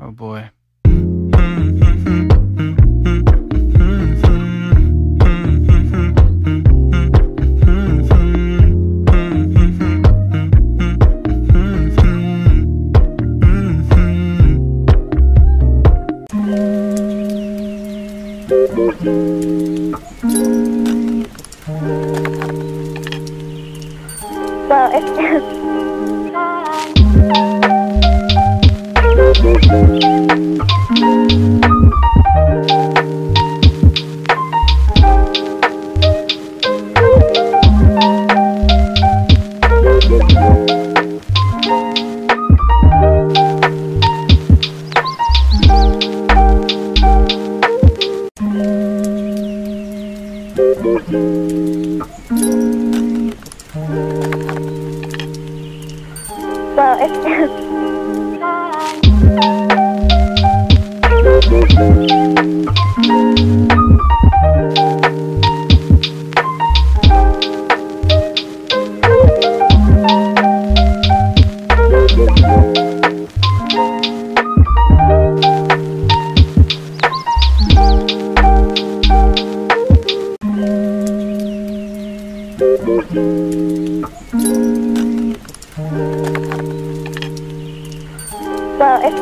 Oh boy. So it's. Well, it's...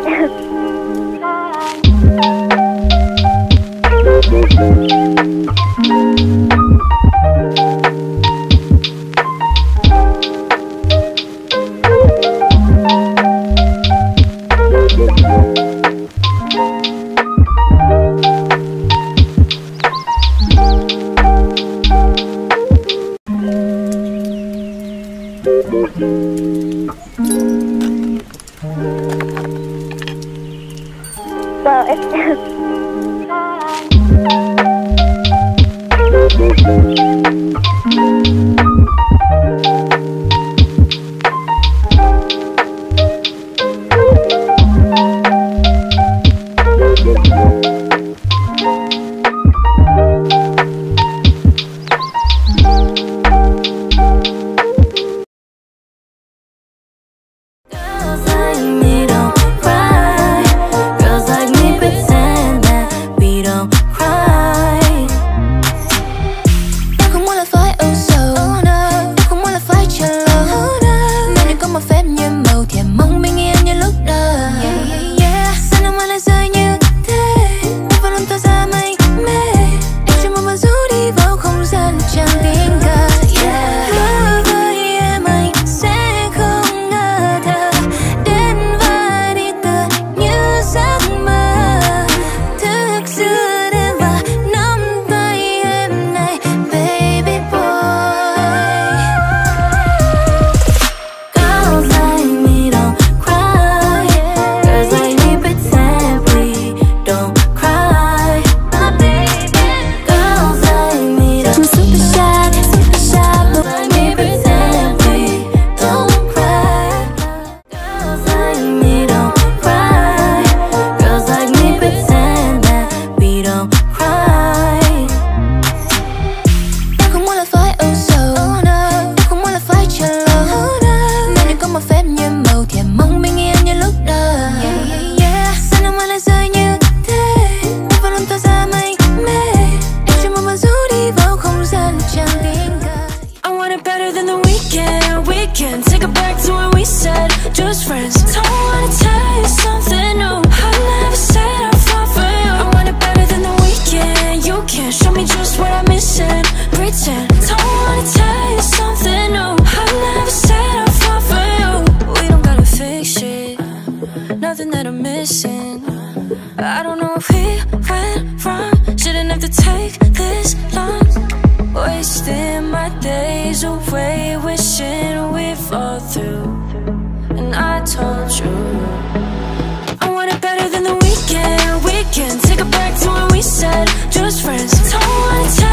哎。weekend, a weekend. Take it back to when we said just friends. told you I want it better than the weekend, weekend Take it back to when we said just friends. Don't wanna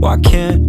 Why can't